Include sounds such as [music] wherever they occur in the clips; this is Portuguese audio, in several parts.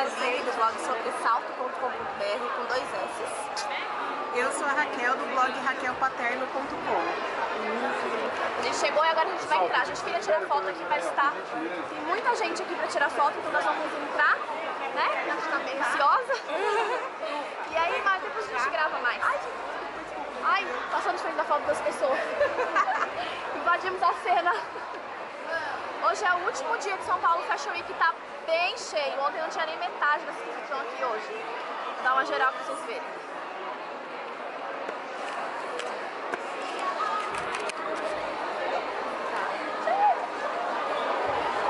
Do blog sobressalto.com.br com dois S. Eu sou a Raquel, do blog raquelpaterno.com. A gente chegou e agora a gente vai entrar. A gente queria tirar foto aqui, vai estar. Tá. Tem muita gente aqui para tirar foto, então nós vamos entrar, né? A gente tá bem ansiosa. E aí, mas depois a gente grava mais. Ai, passamos frente da foto das pessoas. [laughs] Invadimos a cena. Hoje é o último dia de São Paulo Fashion Week, tá bem cheio. Ontem não tinha nem metade das pessoas que estão aqui hoje. Dar uma geral pra vocês verem.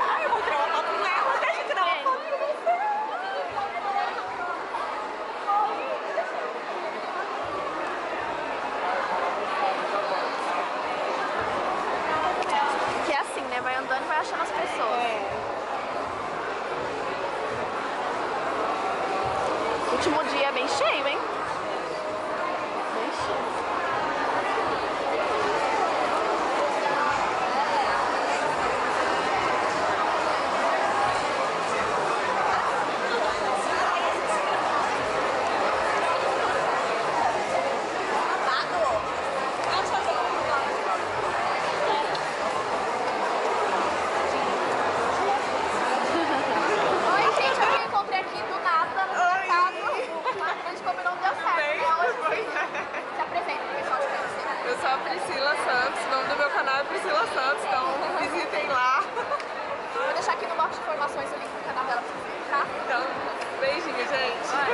Ai, eu vou tirar uma foto com ela. Deixa eu tirar uma foto com você. Que é assim, né? Vai andando e vai achando as pessoas. Último dia é bem cheio, hein? Bem cheio. Oi, gente, eu me encontrei aqui do nada no mercado. A gente combinou, não deu certo. né? Hoje se apresenta pro pessoal te conhecer. Eu sou a Priscila Santos, o nome do meu canal é Priscila Santos, então visitem lá. Vou deixar aqui no box de informações o link do canal dela pra vocês, tá? Então, beijinho, gente. Beijo.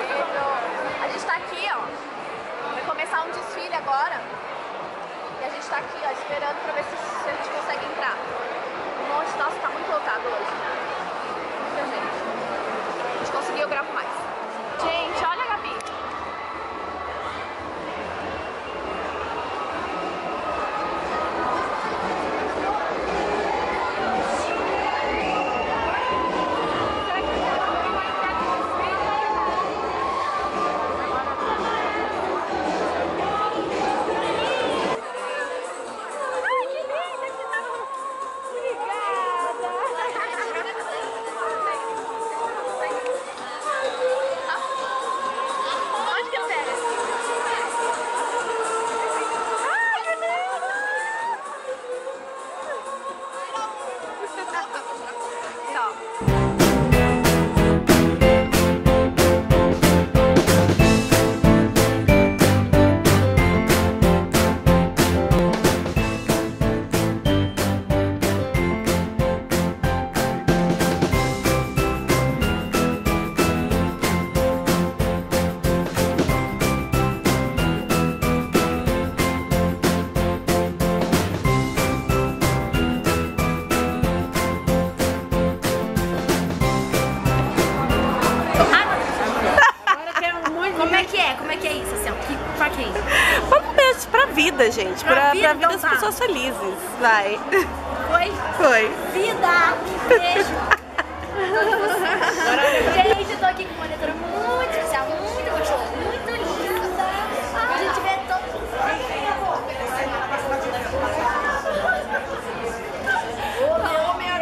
[laughs] Vamos beijo pra vida, gente. Pra Pra, vida, pra vida então das tá. pessoas felizes. Vai. Foi? Foi. Vida! Beijo! Gente, eu tô aqui com uma leitora muito especial, muito gostosa, muito linda. A gente vê todo Oh, meu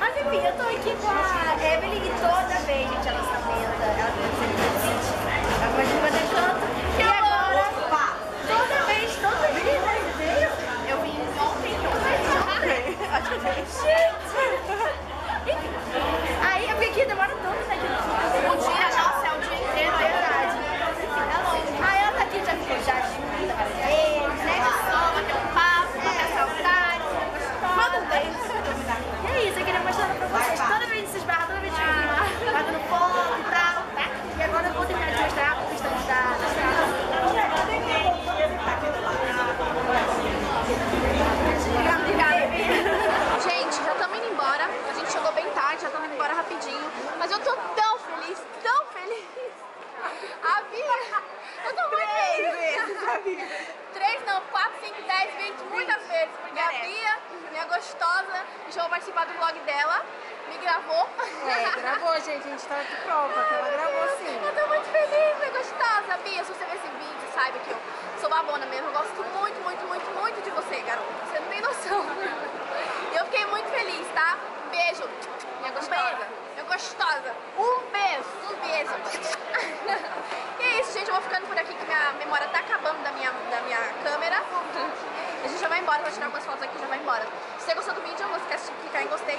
Mas enfim, eu tô aqui com a Evelyn e toda gente, a nossa mesa, ela tem presente, ela pode fazer canto. E agora, toda vez, toda vez, eu vim ontem, ontem. Gente! gravou. É, gravou, gente. A gente tá aqui prova Ai, que ela gravou Deus, sim. Eu tô muito feliz, é gostosa. Bia, se você ver esse vídeo, saiba que eu sou babona mesmo. Eu gosto muito, muito, muito, muito de você, garota. Você não tem noção. Eu fiquei muito feliz, tá? Um beijo. É minha gostosa. Minha é gostosa. Um beijo. Um beijo. [laughs] e é isso, gente. Eu vou ficando por aqui que minha memória tá acabando da minha, da minha câmera. A gente já vai embora. Vou tirar algumas fotos aqui e já vai embora. Se você gostou do vídeo, não esquece de clicar em gostei.